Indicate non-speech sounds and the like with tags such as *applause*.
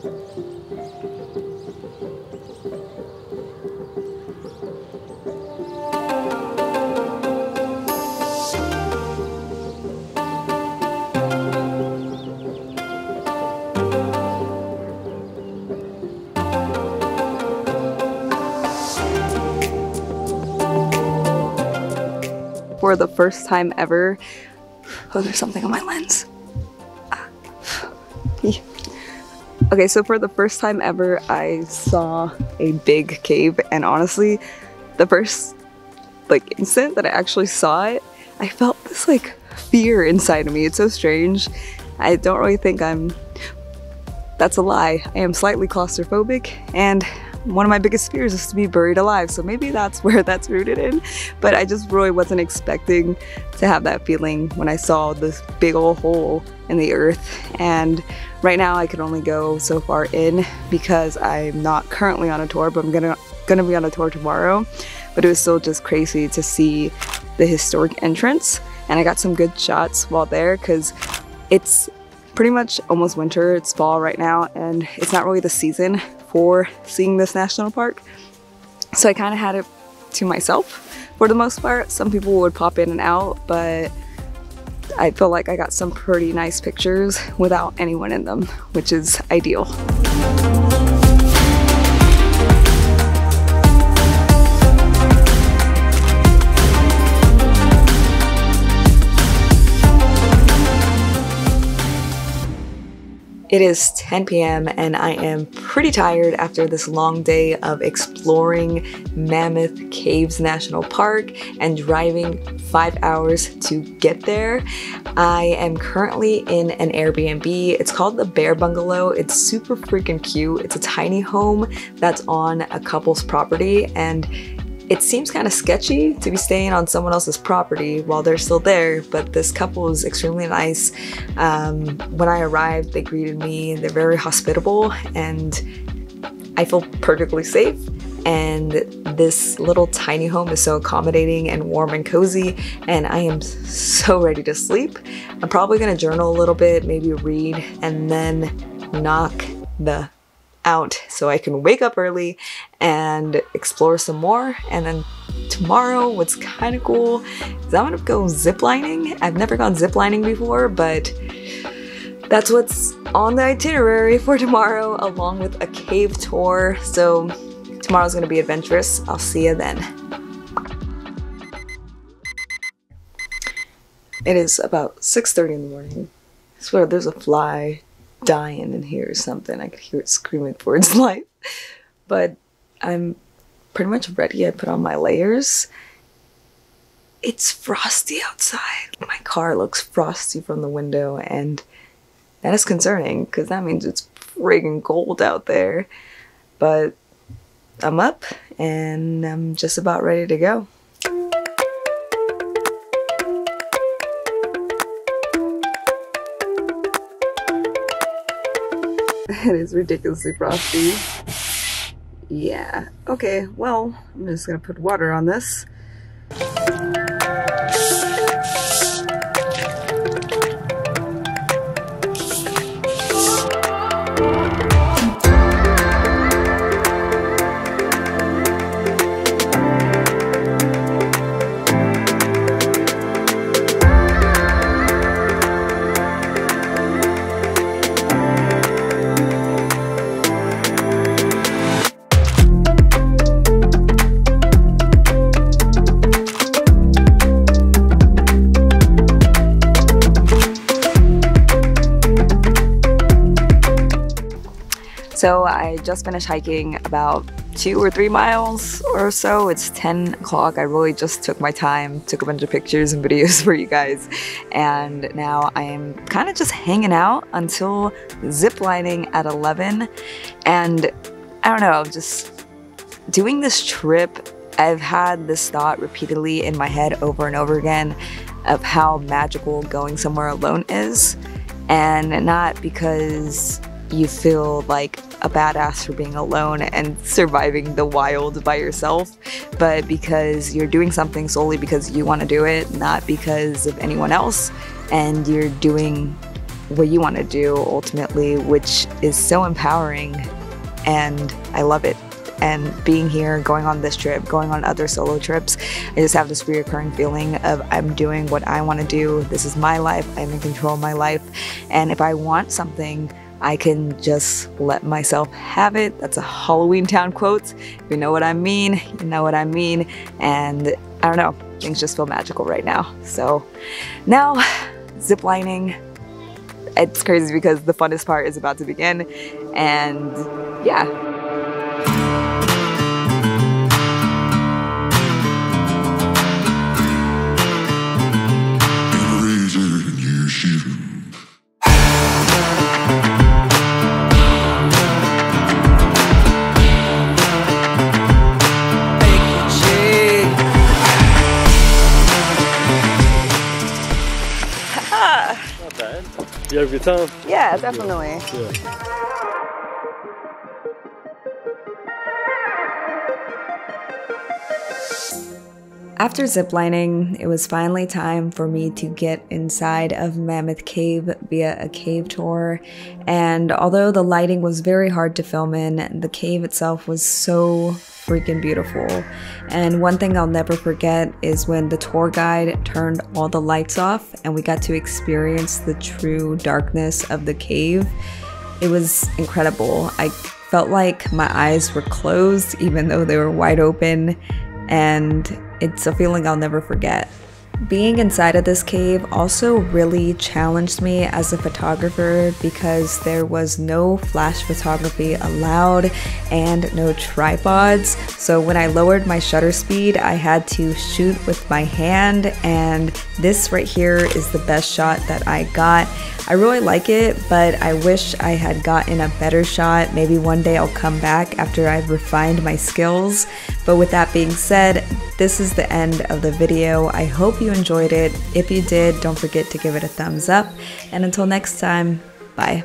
for the first time ever. Oh, there's something on my lens. Okay, so for the first time ever, I saw a big cave, and honestly, the first like instant that I actually saw it, I felt this like fear inside of me. It's so strange. I don't really think I'm. That's a lie. I am slightly claustrophobic, and one of my biggest fears is to be buried alive. So maybe that's *laughs* where that's rooted in. But I just really wasn't expecting to have that feeling when I saw this big old hole in the earth. And right now I can only go so far in because I'm not currently on a tour, but I'm gonna gonna be on a tour tomorrow. But it was still just crazy to see the historic entrance. And I got some good shots while there because it's pretty much almost winter. It's fall right now and it's not really the season for seeing this national park. So I kind of had it to myself for the most part. Some people would pop in and out, but I feel like I got some pretty nice pictures without anyone in them, which is ideal. It is 10 p.m. and I am pretty tired after this long day of exploring Mammoth Caves National Park and driving five hours to get there. I am currently in an Airbnb. It's called the Bear Bungalow. It's super freaking cute. It's a tiny home that's on a couple's property and it seems kind of sketchy to be staying on someone else's property while they're still there, but this couple is extremely nice. Um, when I arrived, they greeted me. They're very hospitable, and I feel perfectly safe. And this little tiny home is so accommodating and warm and cozy, and I am so ready to sleep. I'm probably gonna journal a little bit, maybe read, and then knock the out so I can wake up early and explore some more. And then tomorrow, what's kind of cool is I'm gonna go ziplining. I've never gone ziplining before, but that's what's on the itinerary for tomorrow, along with a cave tour. So tomorrow's gonna be adventurous. I'll see you then. It is about 6.30 in the morning. I swear there's a fly dying in here or something. I could hear it screaming for its *laughs* life. But I'm pretty much ready. I put on my layers. It's frosty outside. My car looks frosty from the window, and that is concerning because that means it's friggin' cold out there. But I'm up and I'm just about ready to go. *laughs* it is ridiculously frosty. Yeah. Okay, well, I'm just gonna put water on this. So I just finished hiking about two or three miles or so. It's 10 o'clock. I really just took my time, took a bunch of pictures and videos *laughs* for you guys. And now I am kind of just hanging out until zip lining at 11. And I don't know, I'm just doing this trip, I've had this thought repeatedly in my head over and over again of how magical going somewhere alone is. And not because you feel like a badass for being alone and surviving the wild by yourself, but because you're doing something solely because you want to do it, not because of anyone else, and you're doing what you want to do ultimately, which is so empowering. And I love it. And being here, going on this trip, going on other solo trips, I just have this reoccurring feeling of I'm doing what I want to do. This is my life. I'm in control of my life. And if I want something, I can just let myself have it. That's a Halloweentown quote. You know what I mean, you know what I mean. And I don't know, things just feel magical right now. So now, ziplining. It's crazy because the funnest part is about to begin. And yeah. You have a good time? Yeah, definitely. Yeah. After ziplining, it was finally time for me to get inside of Mammoth Cave via a cave tour. And although the lighting was very hard to film in, the cave itself was so freaking beautiful. And one thing I'll never forget is when the tour guide turned all the lights off and we got to experience the true darkness of the cave. It was incredible. I felt like my eyes were closed even though they were wide open and it's a feeling I'll never forget. Being inside of this cave also really challenged me as a photographer because there was no flash photography allowed and no tripods. So when I lowered my shutter speed, I had to shoot with my hand and this right here is the best shot that I got. I really like it, but I wish I had gotten a better shot. Maybe one day I'll come back after I've refined my skills. But with that being said, this is the end of the video. I hope you enjoyed it. If you did, don't forget to give it a thumbs up. And until next time, bye.